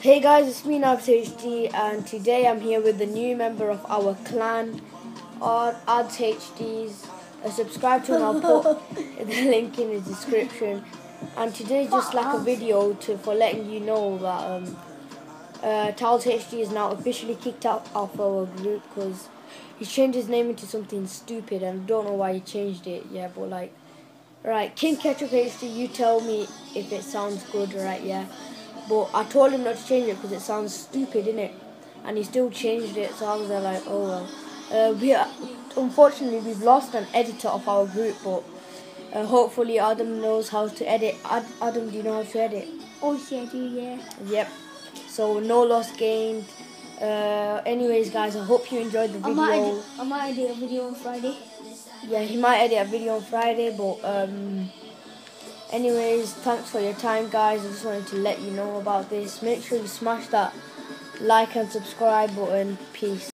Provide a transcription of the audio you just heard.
Hey guys, it's me NabsHD and today I'm here with the new member of our clan, Ads HDs. Uh, subscribe to him, I'll put the link in the description. And today just like a video to for letting you know that um, uh, HD is now officially kicked out of our group because he changed his name into something stupid and I don't know why he changed it. Yeah, but like, right, King Ketchup HD, you tell me if it sounds good, right? Yeah. But I told him not to change it because it sounds stupid, innit? And he still changed it, so I was there like, oh well. Uh, we are, unfortunately we've lost an editor of our group, but uh, hopefully Adam knows how to edit. Ad Adam, do you know how to edit? Oh, yeah, I do, yeah. Yep. So no loss gained. Uh, anyways, guys, I hope you enjoyed the I video. might, edit, I might edit a video on Friday. Yeah, he might edit a video on Friday, but um, anyways, thanks for your time, guys. I just wanted to let you know about this. Make sure you smash that like and subscribe button. Peace.